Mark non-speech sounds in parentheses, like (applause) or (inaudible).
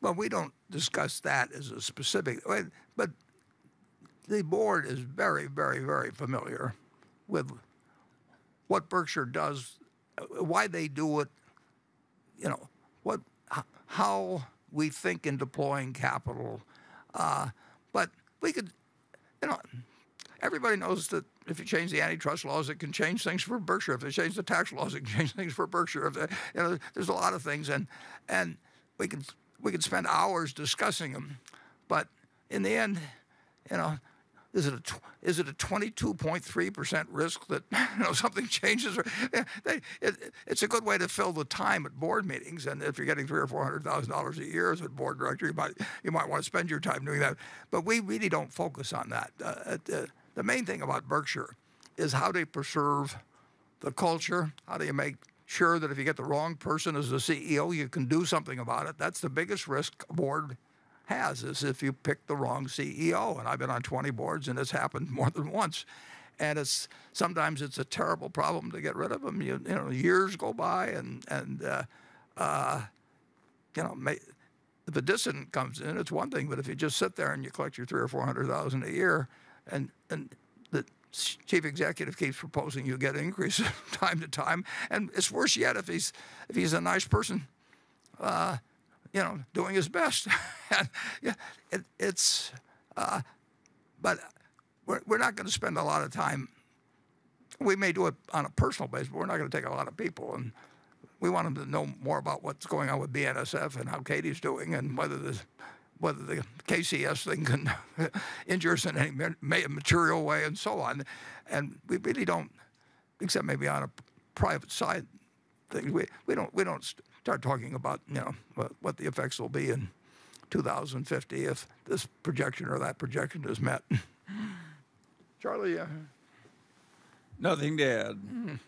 Well, we don't discuss that as a specific, but the board is very, very, very familiar with what Berkshire does, why they do it, you know, what, how we think in deploying capital. Uh, but we could, you know, everybody knows that if you change the antitrust laws, it can change things for Berkshire. If they change the tax laws, it can (laughs) change things for Berkshire. They, you know, there's a lot of things, and and we can we could spend hours discussing them, but in the end, you know, is it a is it a 22.3 percent risk that (laughs) you know something changes? Or, they, it, it's a good way to fill the time at board meetings. And if you're getting three or four hundred thousand dollars a year as a board director, you might you might want to spend your time doing that. But we really don't focus on that. Uh, uh, the main thing about Berkshire is how do you preserve the culture? How do you make sure that if you get the wrong person as the CEO, you can do something about it? That's the biggest risk a board has is if you pick the wrong CEO. And I've been on 20 boards and it's happened (laughs) more than once. And it's sometimes it's a terrible problem to get rid of them. You, you know, years go by and, and uh, uh, you know, may, if a dissident comes in, it's one thing, but if you just sit there and you collect your three or 400,000 a year and, and chief executive keeps proposing you get an increases (laughs) time to time. And it's worse yet if he's, if he's a nice person. Uh, you know, doing his best. (laughs) and, yeah, it, it's, uh, but we're, we're not going to spend a lot of time. We may do it on a personal basis, but we're not going to take a lot of people. And we want them to know more about what's going on with BNSF and how Katie's doing and whether the, whether the KCS thing can (laughs) injure us in any material way and so on. And we really don't, except maybe on a private side thing, we, we don't, we don't start talking about you know what, what the effects will be in 2050 if this projection or that projection is met. (laughs) Charlie, uh, nothing to add. Mm -hmm.